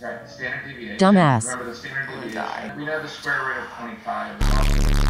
Right, standard deviation. Dumbass. Remember the standard deviation. We know the square root of 25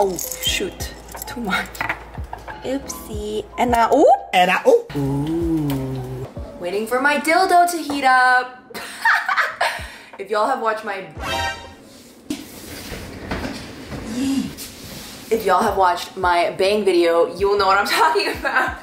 oh shoot, too much. Oopsie. And now, ooh. And I, oh, Waiting for my dildo to heat up. if y'all have watched my if y'all have watched my bang video, you will know what I'm talking about.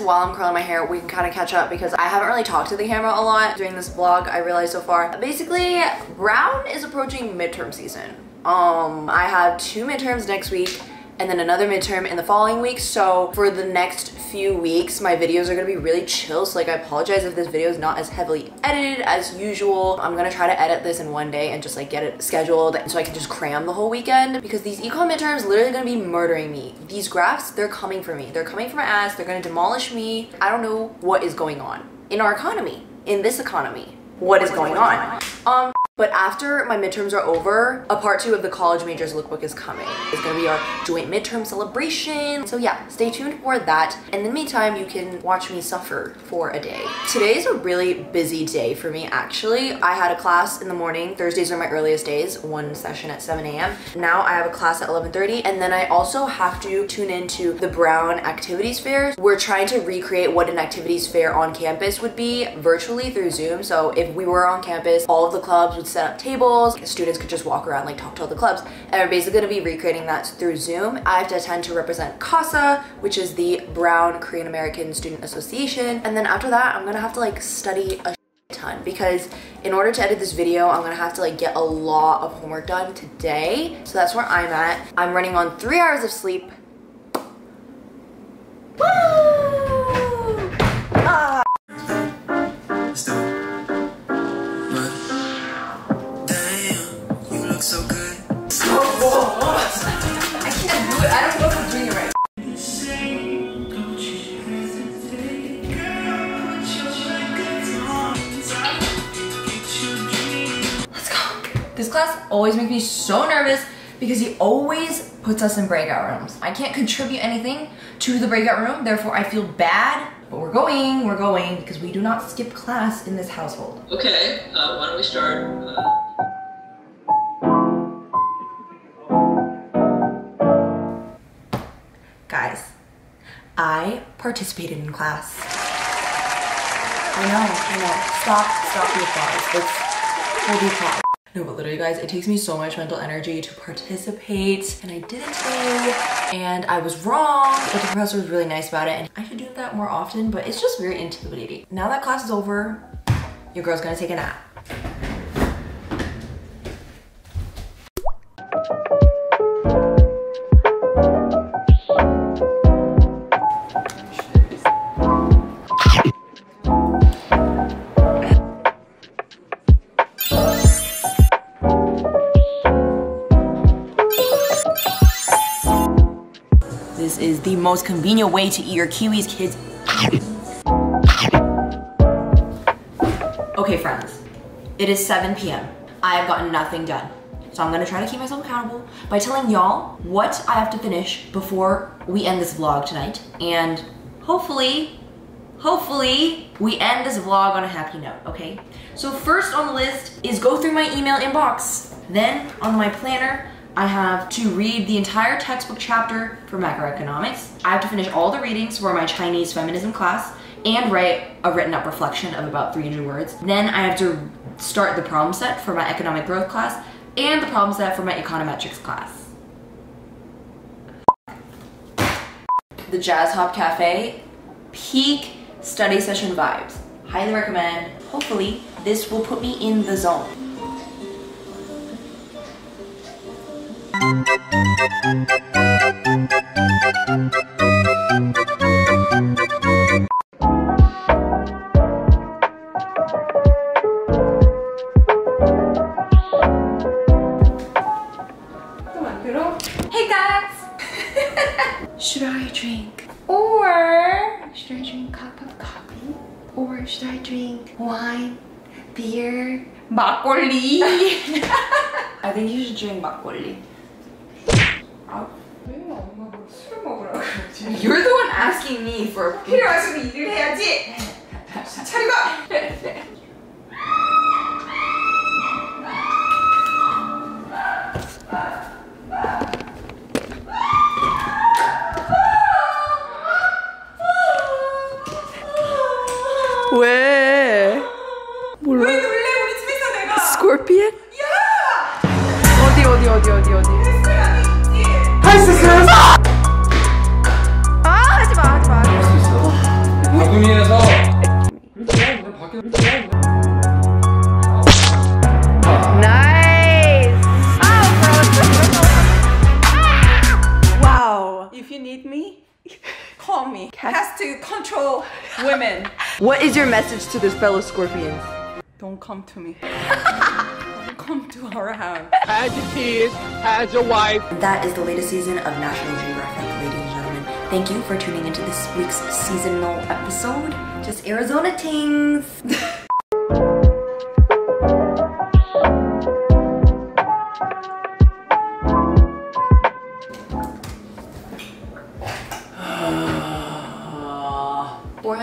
While I'm curling my hair, we can kind of catch up because I haven't really talked to the camera a lot during this vlog, I realized so far. Basically, Brown is approaching midterm season. Um, I have two midterms next week and then another midterm in the following week. So for the next few weeks, my videos are gonna be really chill. So like I apologize if this video is not as heavily edited as usual. I'm gonna try to edit this in one day and just like get it scheduled so I can just cram the whole weekend because these econ midterms literally gonna be murdering me. These graphs, they're coming for me. They're coming for my ass. They're gonna demolish me. I don't know what is going on in our economy, in this economy. What is going on? Um, but after my midterms are over, a part two of the college majors lookbook is coming. It's gonna be our joint midterm celebration. So yeah, stay tuned for that. In the meantime, you can watch me suffer for a day. Today is a really busy day for me, actually. I had a class in the morning. Thursdays are my earliest days, one session at 7 a.m. Now I have a class at 11.30, and then I also have to tune into the Brown Activities Fair. We're trying to recreate what an activities fair on campus would be virtually through Zoom. So if we were on campus, all of the clubs would set up tables, students could just walk around, like talk to all the clubs. And we're basically gonna be recreating that through Zoom. I have to attend to represent KASA, which is the Brown Korean American Student Association. And then after that, I'm gonna have to like study a ton because in order to edit this video, I'm gonna have to like get a lot of homework done today. So that's where I'm at. I'm running on three hours of sleep. This class always makes me so nervous because he always puts us in breakout rooms. I can't contribute anything to the breakout room, therefore I feel bad. But we're going, we're going because we do not skip class in this household. Okay, uh, why don't we start? Uh, Guys, I participated in class. I know, I know. Stop, stop the applause. Let's hold the applause. No, but literally guys, it takes me so much mental energy to participate and I did it today and I was wrong, but the professor was really nice about it and I should do that more often, but it's just very intimidating. Now that class is over, your girl's gonna take a nap. Is the most convenient way to eat your kiwis, kids. Okay, friends. It is 7 p.m. I have gotten nothing done. So I'm gonna try to keep myself accountable by telling y'all what I have to finish before we end this vlog tonight. And hopefully, hopefully, we end this vlog on a happy note, okay? So first on the list is go through my email inbox. Then on my planner, I have to read the entire textbook chapter for macroeconomics. I have to finish all the readings for my Chinese feminism class and write a written up reflection of about 300 words. Then I have to start the problem set for my economic growth class and the problem set for my econometrics class. The Jazz Hop Cafe, peak study session vibes. Highly recommend. Hopefully, this will put me in the zone. Hey guys! should I drink? Or should I drink cup of coffee? Or should I drink wine, beer, makgeolli? I think you should drink makgeolli. 막걸리. 술 먹으라고 그러지. You're the one asking me for 필요하시면 일을 해야지. 차리고. your message to this fellow scorpions? Don't come to me. Don't come to our house. Had your kids, had your wife. That is the latest season of National Geographic, ladies and gentlemen. Thank you for tuning into this week's seasonal episode. Just Arizona tings.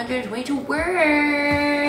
Four hundred is way too words.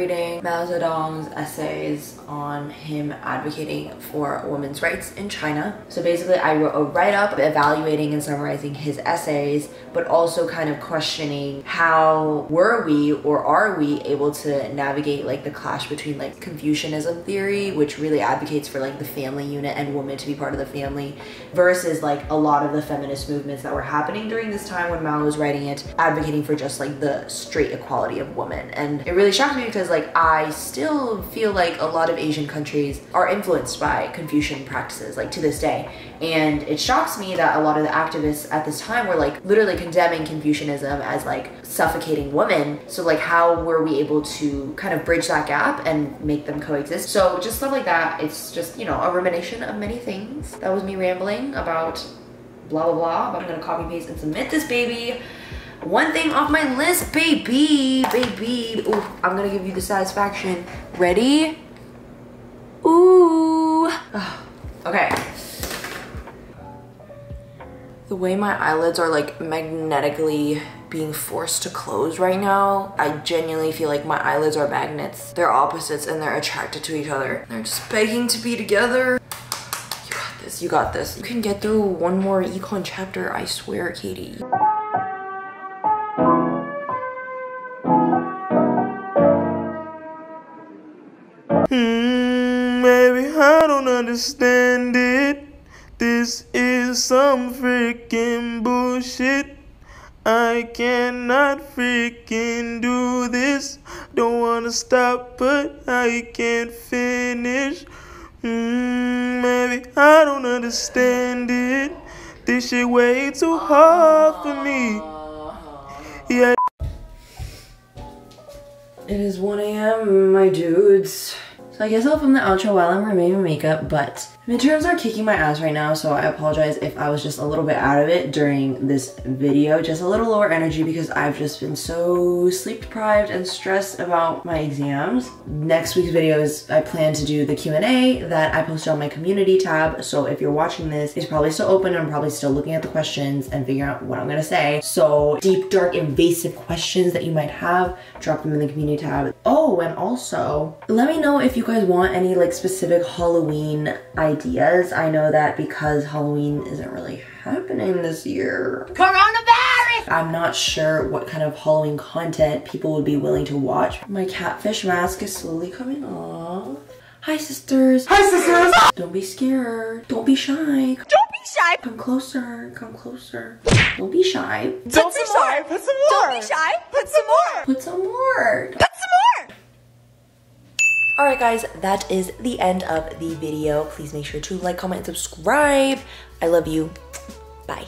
Reading Mao Zedong's essays on him advocating for women's rights in China. So basically, I wrote a write up evaluating and summarizing his essays, but also kind of questioning how were we or are we able to navigate like the clash between like Confucianism theory, which really advocates for like the family unit and women to be part of the family, versus like a lot of the feminist movements that were happening during this time when Mao was writing it, advocating for just like the straight equality of women. And it really shocked me because like I still feel like a lot of Asian countries are influenced by Confucian practices like to this day. And it shocks me that a lot of the activists at this time were like literally condemning Confucianism as like suffocating women. So like how were we able to kind of bridge that gap and make them coexist? So just stuff like that. It's just, you know, a rumination of many things. That was me rambling about blah blah blah. But I'm gonna copy paste and submit this baby one thing off my list, baby, baby. Ooh, I'm gonna give you the satisfaction. Ready? Ooh. Okay. The way my eyelids are like magnetically being forced to close right now, I genuinely feel like my eyelids are magnets. They're opposites and they're attracted to each other. They're just begging to be together. You got this, you got this. You can get through one more econ chapter, I swear, Kaiti. Understand it. This is some freaking bullshit. I cannot freaking do this. Don't wanna stop, but I can't finish. Hmm, maybe I don't understand it. This shit way too hard for me. Yeah. It is 1 a.m., my dudes. So I guess I'll film the outro while I'm removing makeup, but Midterms are kicking my ass right now, so I apologize if I was just a little bit out of it during this video. Just a little lower energy because I've just been so sleep deprived and stressed about my exams. Next week's video is I plan to do the Q&A that I posted on my community tab. So if you're watching this, it's probably still open. I'm probably still looking at the questions and figuring out what I'm gonna say. So deep, dark, invasive questions that you might have, drop them in the community tab. Oh, and also let me know if you guys want any like specific Halloween ideas. I know that because Halloween isn't really happening this year. Coronavirus! I'm not sure what kind of Halloween content people would be willing to watch. My catfish mask is slowly coming off. Hi sisters. Hi sisters. Don't be scared. Don't be shy. Don't be shy. Come closer. Come closer. Don't be shy. Don't be shy. Put some more. Don't be shy. Put some more. Put some more. Alright guys, that is the end of the video. Please make sure to like, comment, and subscribe. I love you. Bye.